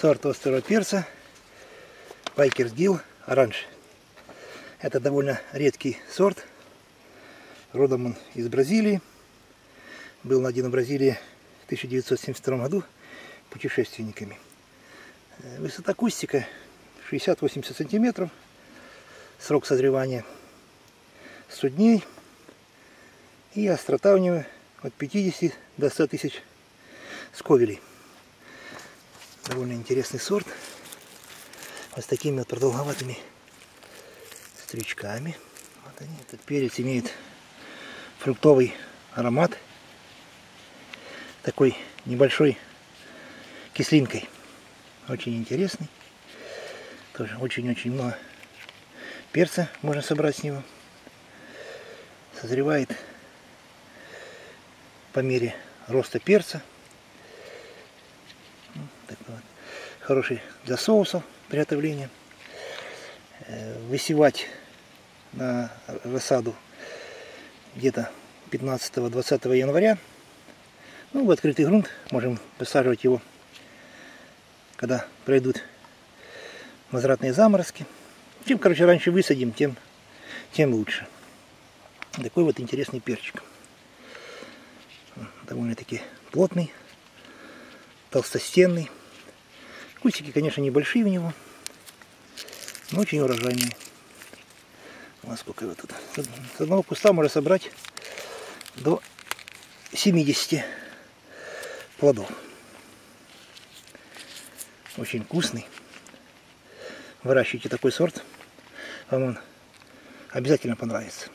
сорт острого перца Байкерс Гилл Оранж. Это довольно редкий сорт. Родом он из Бразилии. Был найден в Бразилии в 1972 году путешественниками. Э, Высота кустика 60-80 сантиметров. Срок созревания 100 дней. И острота у него от 50 до 100 тысяч сковелей. Довольно интересный сорт. Вот с такими вот продолговатыми стричками. Вот они. Этот перец имеет фруктовый аромат. Такой небольшой кислинкой. Очень интересный. Тоже очень-очень много перца можно собрать с него. Созревает по мере роста перца. Ну, такой вот. Хороший для соусов приготовления. Э, Высевать на рассаду где-то 15-20 января. Ну, в открытый грунт можем высаживать его, когда пройдут возвратные заморозки. Чем, короче, раньше высадим, тем, тем лучше. Такой вот интересный перчик. Довольно-таки плотный, толстостенный. Кустики, конечно, небольшие у него, но очень урожайные. Нас сколько его тут? С одного куста можно собрать до 70 плодов. Очень вкусный. Выращивайте такой сорт, вам он обязательно понравится.